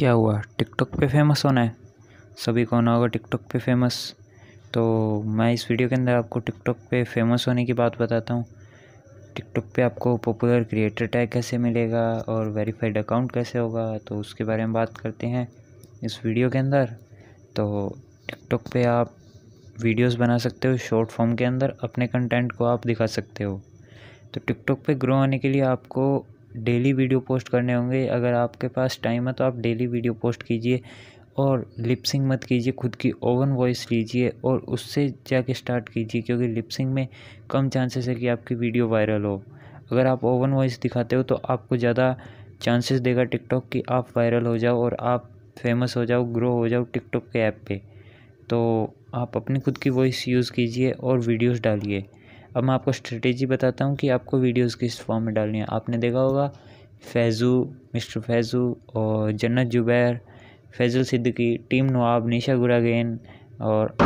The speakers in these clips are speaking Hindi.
क्या हुआ? टिकटॉक पे फ़ेमस होना है? सभी को होना होगा टिकटॉक पे फ़ेमस तो मैं इस वीडियो के अंदर आपको टिकटॉक पे फ़ेमस होने की बात बताता हूँ। टिकटॉक पे आपको पॉपुलर क्रिएटर टैग कैसे मिलेगा और वेरीफाइड अकाउंट कैसे होगा तो उसके बारे में बात करते हैं इस वीडियो के अंदर। तो टिकटॉक पे आप वीडियोस बना सकते हो शॉर्ट फॉर्म के अंदर अपने कंटेंट को आप दिखा सकते हो। तो टिकटॉक पे ग्रो होने के लिए आपको डेली वीडियो पोस्ट करने होंगे। अगर आपके पास टाइम है तो आप डेली वीडियो पोस्ट कीजिए और लिपसिंग मत कीजिए, खुद की ओवन वॉइस लीजिए और उससे जाके स्टार्ट कीजिए, क्योंकि लिपसिंग में कम चांसेस है कि आपकी वीडियो वायरल हो। अगर आप ओवन वॉइस दिखाते हो तो आपको ज़्यादा चांसेस देगा टिकटॉक कि आप वायरल हो जाओ और आप फ़ेमस हो जाओ ग्रो हो जाओ टिकटॉक के ऐप पे। तो आप अपनी खुद की वॉइस यूज़ कीजिए और वीडियोस डालिए। अब मैं आपको स्ट्रेटेजी बताता हूँ कि आपको वीडियोस किस फॉर्म में डालनी है। आपने देखा होगा, फैज़ू, मिस्टर फैज़ू और जन्नत जुबैर, फैज़ल सिद्दीकी, टीम नवाब, निशा गुरागेन और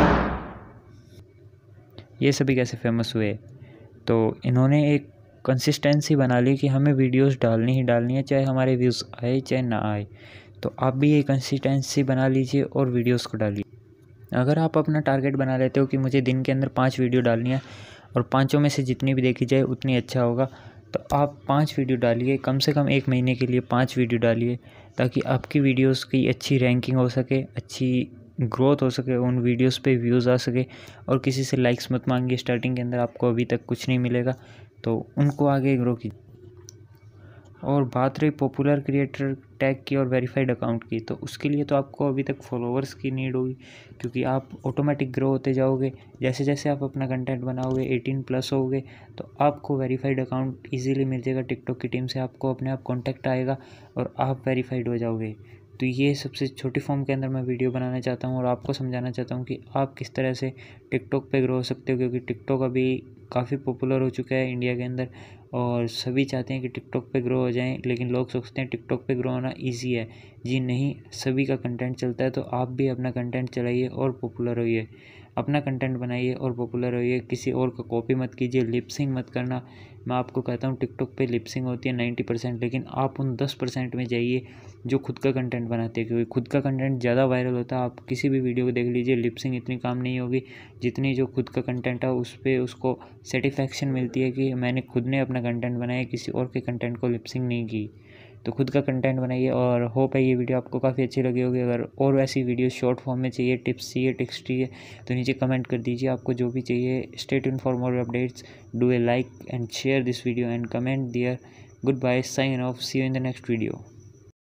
ये सभी कैसे फ़ेमस हुए? तो इन्होंने एक कंसिस्टेंसी बना ली कि हमें वीडियोस डालनी ही डालनी है, चाहे हमारे व्यूज़ आए, चाहे ना आए। तो आप भी ये कंसिस्टेंसी बना लीजिए और वीडियोस को डालिए। अगर आप अपना टारगेट बना लेते हो कि मुझे दिन के अंदर पाँच वीडियो डालनी है और पाँचों में से जितनी भी देखी जाए उतनी अच्छा होगा। तो आप पाँच वीडियो डालिए, कम से कम एक महीने के लिए पाँच वीडियो डालिए, ताकि आपकी वीडियोस की अच्छी रैंकिंग हो सके, अच्छी ग्रोथ हो सके, उन वीडियोस पे व्यूज़ आ सके, और किसी से लाइक्स मत मांगिए। स्टार्टिंग के अंदर आपको अभी तक कुछ नहीं मिलेगा। तो उनको आगे ग्रो कीजिए। और बात रही पॉपुलर क्रिएटर टैग की और वेरीफाइड अकाउंट की तो उसके लिए तो आपको अभी तक फॉलोवर्स की नीड होगी, क्योंकि आप ऑटोमेटिक ग्रो होते जाओगे। जैसे जैसे आप अपना कंटेंट बनाओगे एटीन प्लस होगे तो आपको वेरीफाइड अकाउंट इजीली मिल जाएगा। टिकटॉक की टीम से आपको अपने आप कॉन्टैक्ट आएगा और आप वेरीफाइड हो जाओगे। तो ये सबसे छोटी फॉर्म के अंदर मैं वीडियो बनाना चाहता हूँ और आपको समझाना चाहता हूँ कि आप किस तरह से टिकटॉक पे ग्रो हो सकते हो, क्योंकि टिकटॉक अभी काफ़ी पॉपुलर हो चुका है इंडिया के अंदर और सभी चाहते हैं कि टिकटॉक पे ग्रो हो जाएँ, लेकिन लोग सोचते हैं टिकटॉक पे ग्रो होना इजी है। जी नहीं, सभी का कंटेंट चलता है तो आप भी अपना कंटेंट चलाइए और पॉपुलर होइए। अपना कंटेंट बनाइए और पॉपुलर होइए किसी और का कॉपी मत कीजिए लिपसिंग मत करना। मैं आपको कहता हूँ टिकटॉक पे लिपसिंग होती है नाइन्टी परसेंट लेकिन आप उन दस परसेंट में जाइए जो खुद का कंटेंट बनाते हैं, क्योंकि खुद का कंटेंट ज़्यादा वायरल होता है। आप किसी भी वीडियो को देख लीजिए लिपसिंग इतनी काम नहीं होगी। जितनी जो खुद का कंटेंट है, उस पर उसको सेटिस्फैक्शन मिलती है कि मैंने खुद ने अपना कंटेंट बनाया, किसी और के कंटेंट को लिपसिंग नहीं की। तो खुद का कंटेंट बनाइए और होप है ये वीडियो आपको काफ़ी अच्छी लगी होगी। अगर और वैसी वीडियो शॉर्ट फॉर्म में चाहिए टिप्स चाहिए टिक्स चाहिए तो नीचे कमेंट कर दीजिए। आपको जो भी चाहिए stay in for more updates do a like and share this video and comment there good bye sign off see in the next video